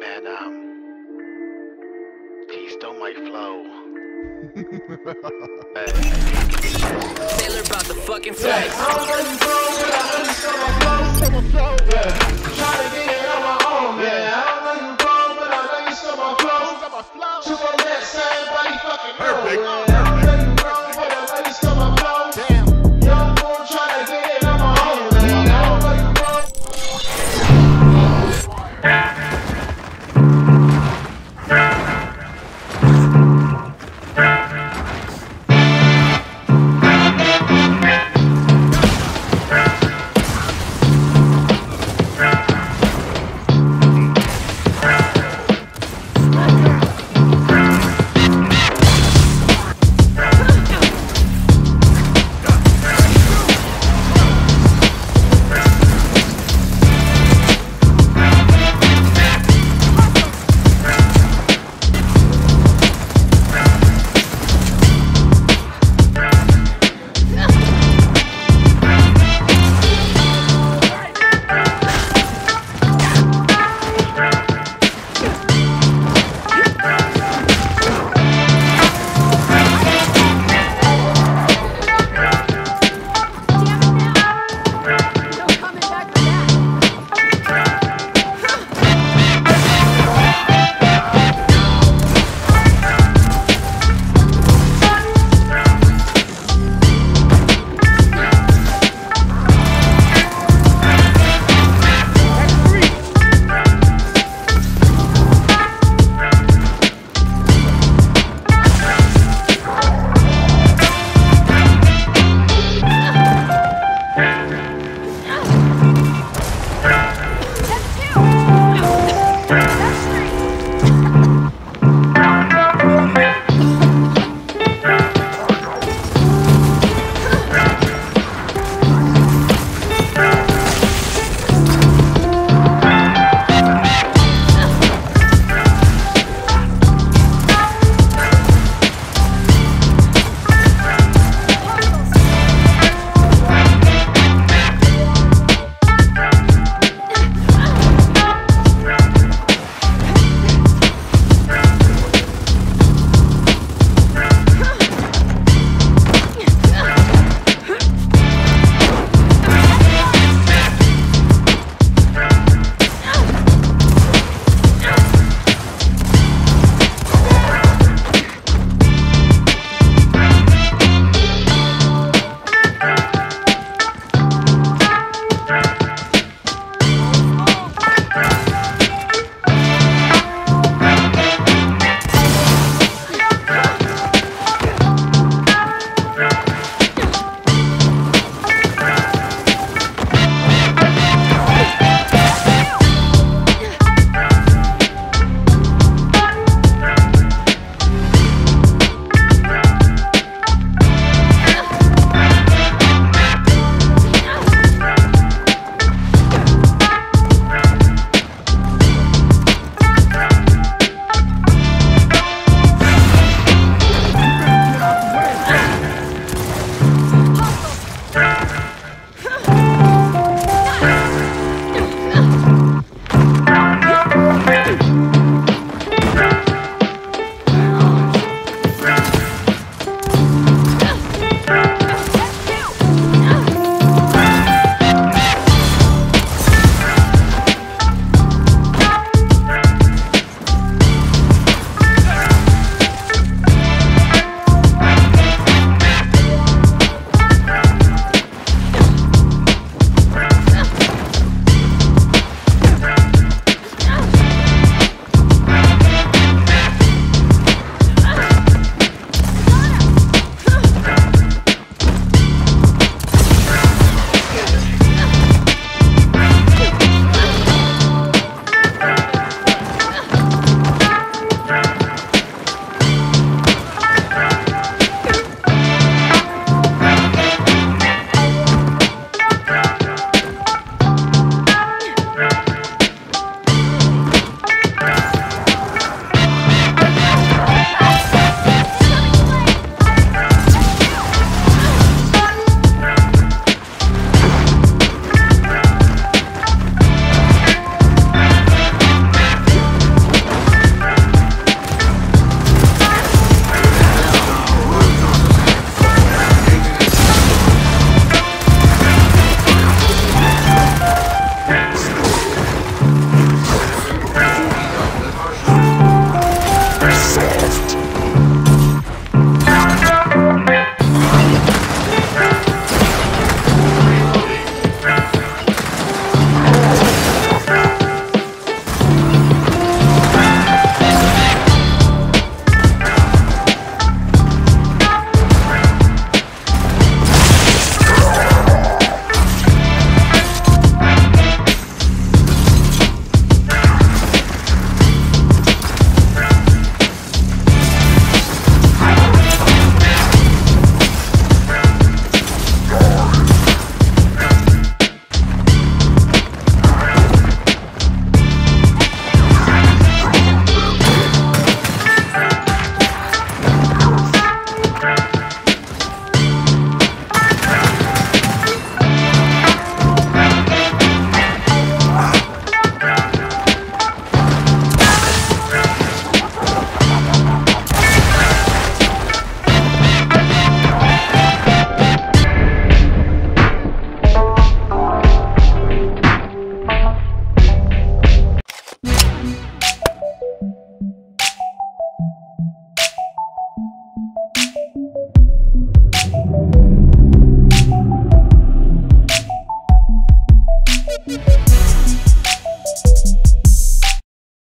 man, um, he stole my flow. Taylor about the fucking flex. Yeah.